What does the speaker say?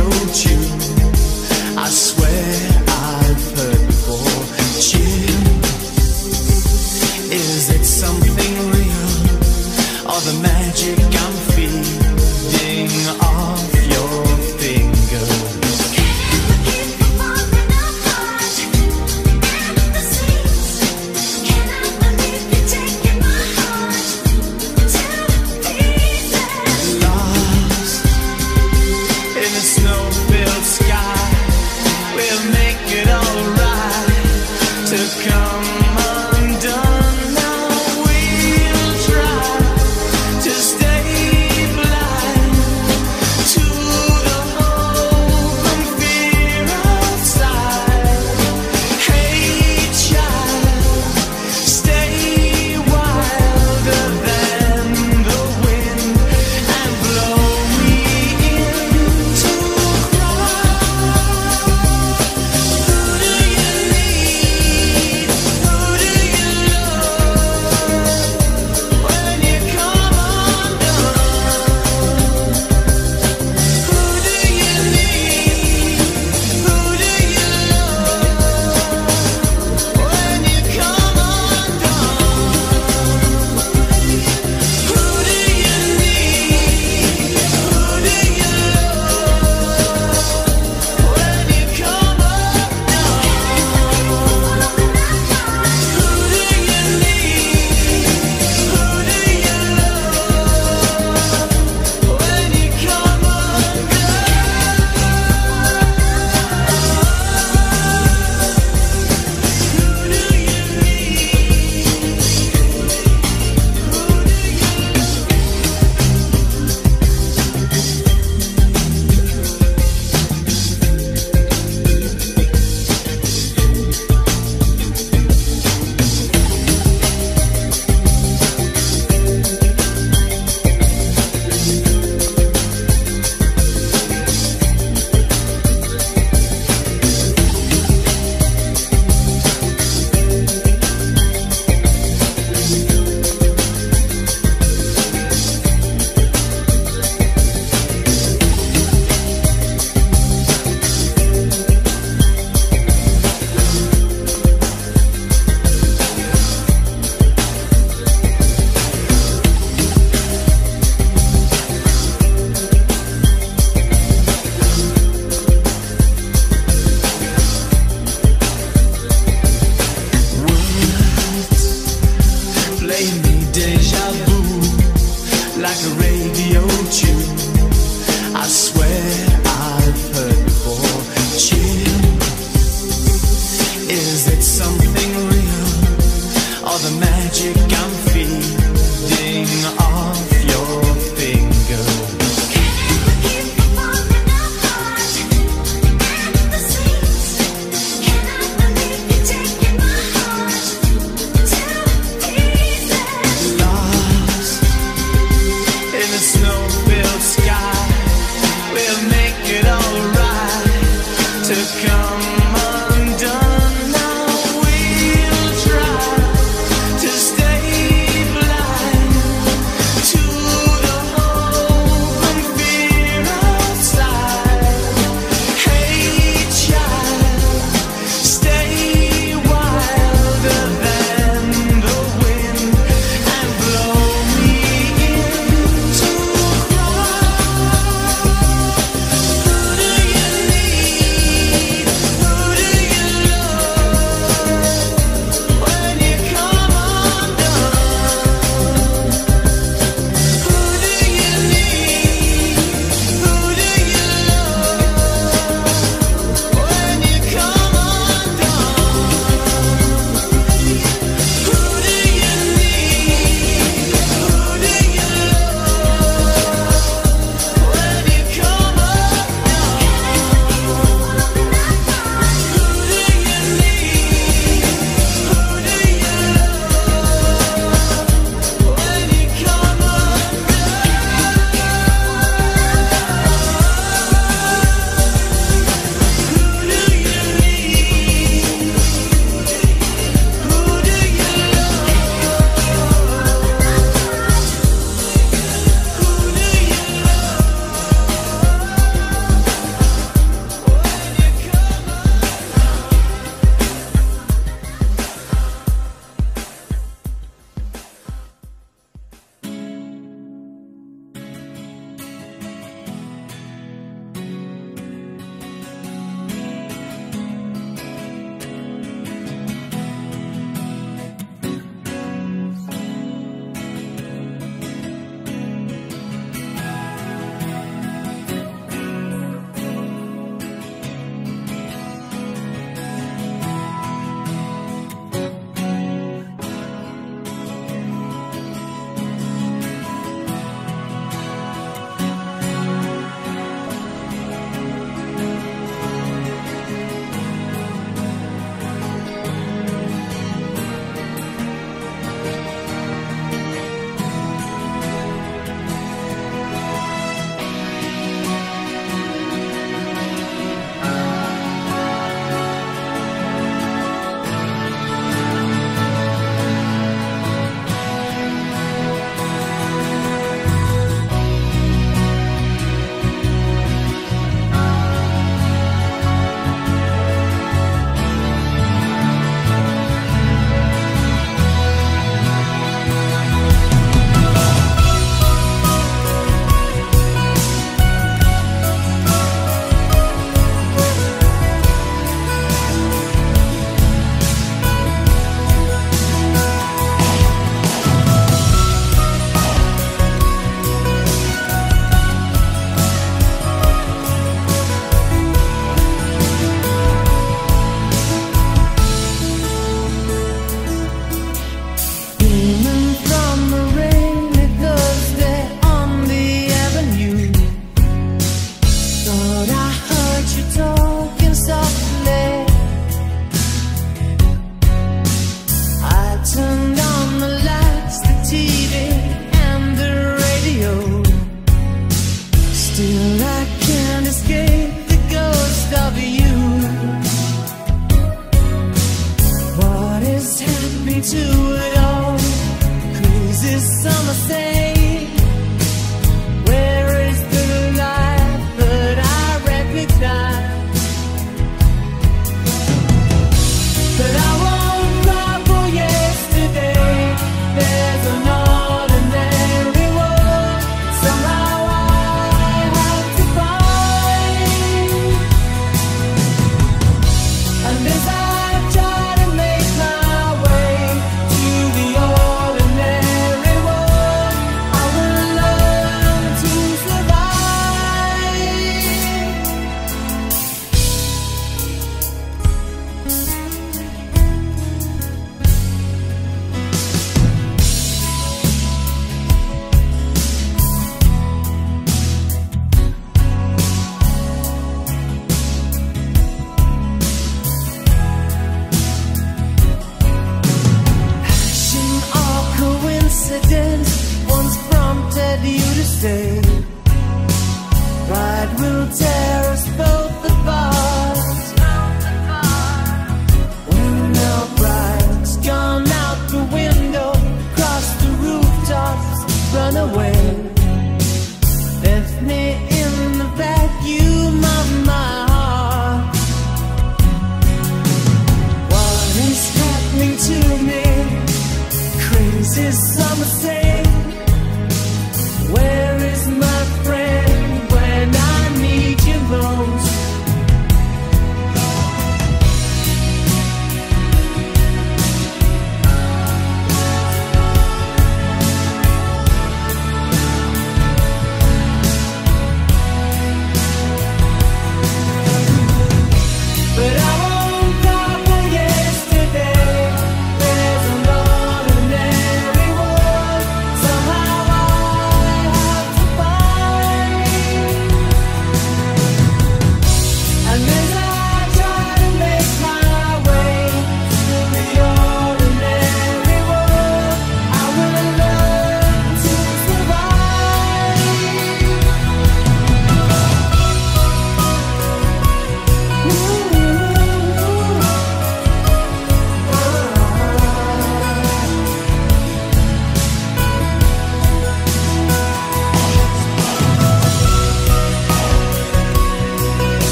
old you. I swear I've heard before. Is it something real or the magic?